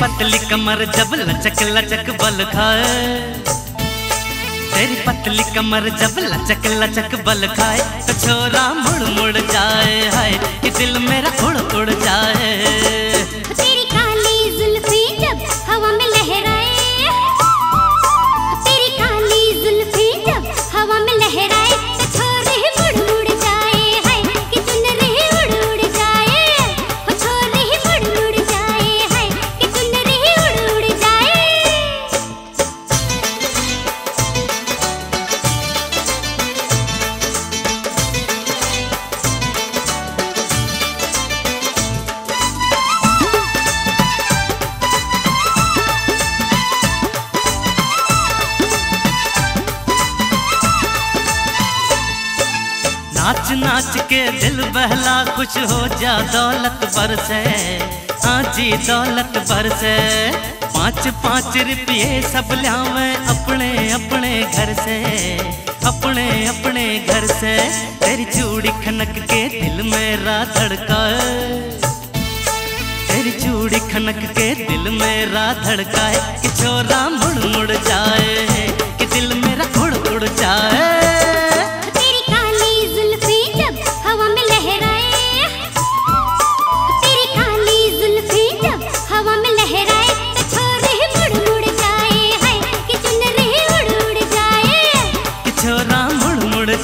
पतली कमर जब लचक लचक बल खाए तेरी पतली कमर जब लचक लचक बल खाए तो छोरा मुड़ मुड़ जाए हाय दिल मेरा नाच नाच के दिल बहला खुश हो जा दौलत बरसे। हाँ जी, दौलत बरसे। पाँच पाँच रुपये सब लियावे अपने अपने घर से, अपने अपने घर से। तेरी चूड़ी खनक के दिल मेरा धड़का। तेरी चूड़ी खनक के दिल मेरा धड़काए कि छोरा मुड़ मुड़ जाए।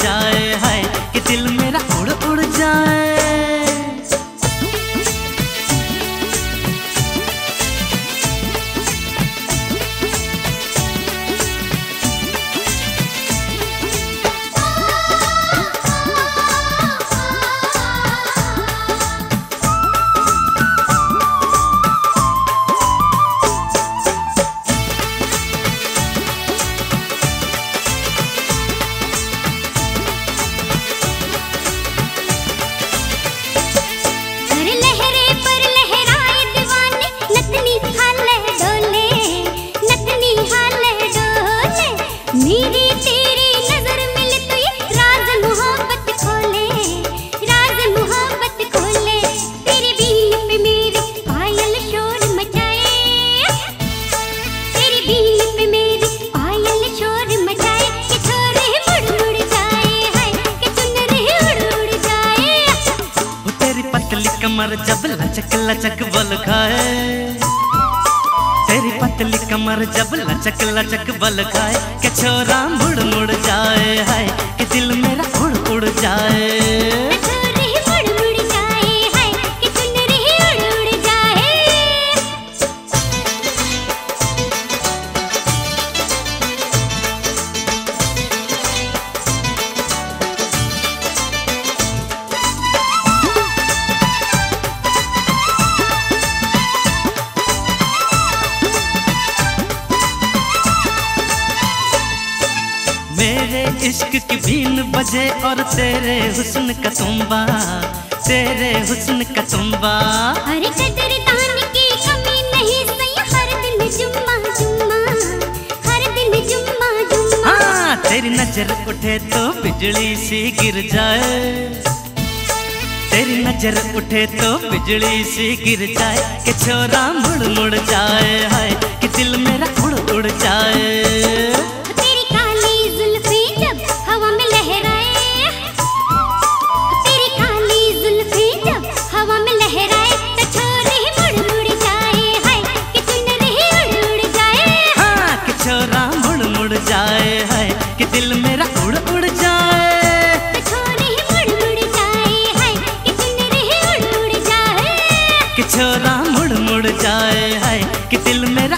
मुड़ कमर जब लचक लचक बल खाए। तेरी पतली कमर जब लचक लचक बल खाए। के छोरा मुड़ मुड़ जाए है कि दिल मेरा उड़ उड़ जाए। मेरे इश्क की बीन बजे और तेरे हुस्न का तुम्बा तेरे हुस्न का तुम्बा की कमी नहीं सही हर दिन जुम्मा जुम्मा हर दिन जुम्मा जुम्मा। हाँ तेरी नज़र उठे तो बिजली सी गिर जाए। तेरी नज़र उठे तो बिजली सी गिर जाए कि छोरा मुड़ मुड़ जाए। छोरा मुड़ मुड़ जाए है कि दिल मेरा